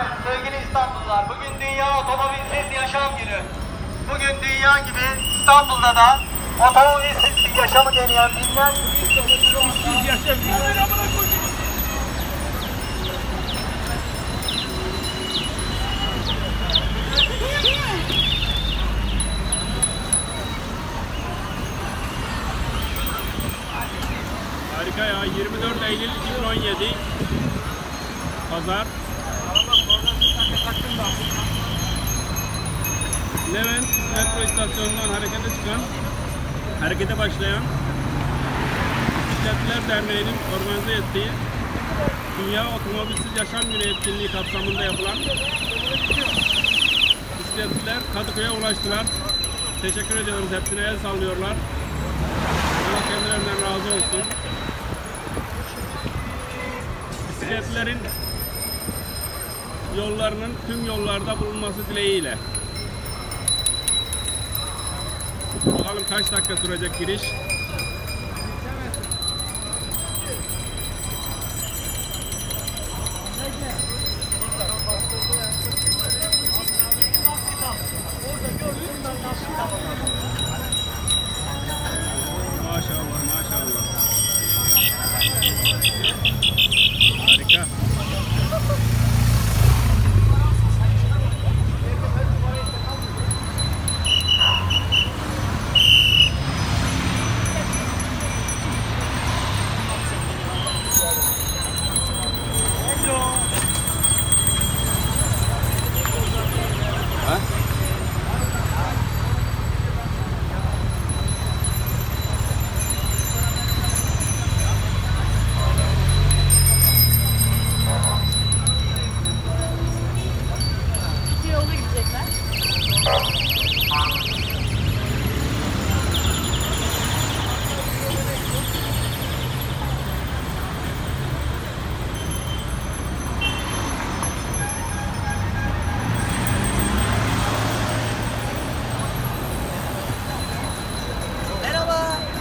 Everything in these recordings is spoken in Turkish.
Sevgili İstanbullular, bugün Dünya Otomobilsiz Yaşam Günü. Bugün dünya gibi İstanbul'da da otomobilsiz yaşamı deneyen binlerce Harika ya 24 Eylül 2017 Pazar Levent metro istasyonundan harekete çıkan harekete başlayan Bisikletliler Derneği'nin organize ettiği Dünya Otomobilsiz Yaşam Günü etkinliği kapsamında yapılan bisikletliler Kadıköy'e ulaştılar. Teşekkür ediyoruz. Hepsine el sallıyorlar. Allah kendilerinden razı olsun. Bisikletlerin yollarının tüm yollarda bulunması dileğiyle. Bakalım kaç dakika sürecek giriş.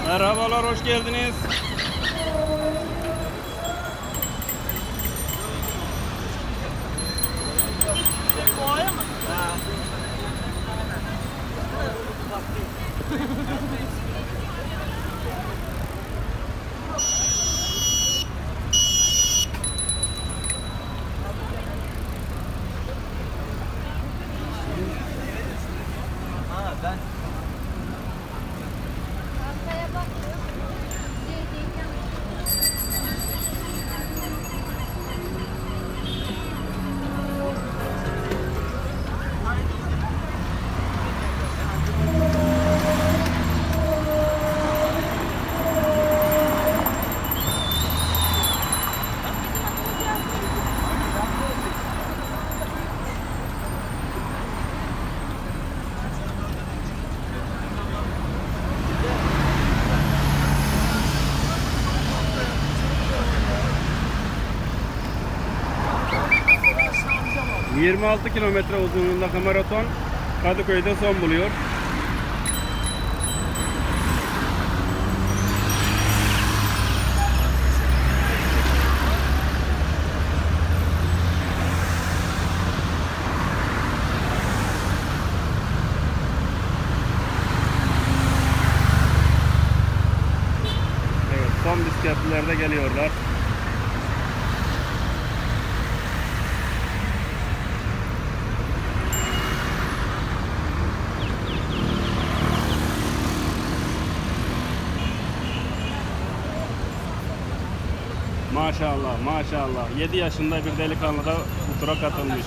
Merhabalar, hoş geldiniz. ...26 kilometre uzunluğundaki maraton... ...Kadıköy'de son buluyor. Evet, son bisikletliler de geliyorlar. Maşallah maşallah 7 yaşında bir delikanlı da tura katılmış.